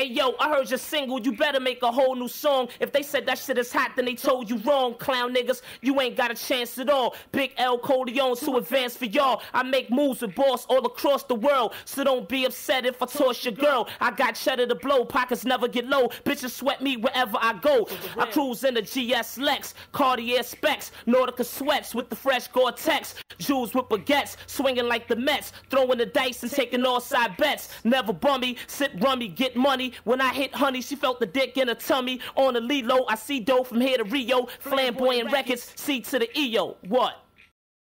Hey yo, I heard your single, you better make a whole new song. If they said that shit is hot, then they told you wrong, clown niggas. You ain't got a chance at all. Big L Corleone to advance for y'all. I make moves with boss all across the world. So don't be upset if I toss your girl. I got cheddar to blow, pockets never get low. Bitches sweat me wherever I go. I cruise in the GS Lex, Cartier specs, Nautica sweats with the fresh Gore-Tex. Jewels with baguettes, swinging like the Mets, throwing the dice and taking all side bets. Never bummy, sip rummy, get money. When I hit honey, she felt the dick in her tummy. On the Lilo, I see dough from here to Rio. Flamboyant records, C to the EO. What?